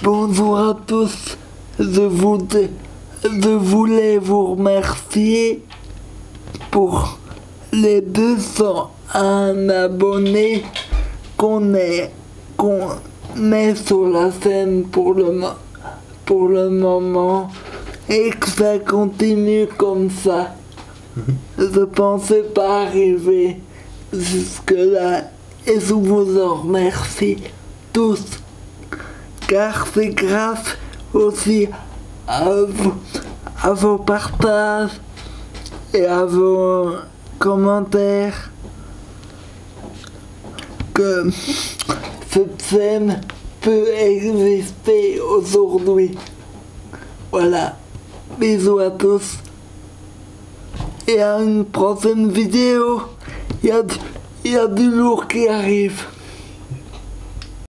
Bonjour à tous. Je, vous, je voulais vous remercier pour les 201 abonnés qu'on est, qu'on met sur la scène pour le, pour le moment et que ça continue comme ça. Je pensais pas arriver jusque-là et je vous en remercie tous car c'est grâce aussi à, vos partages et à vos commentaires que cette scène peut exister aujourd'hui. Voilà. Bisous à tous. Et à une prochaine vidéo. Il y a du lourd qui arrive.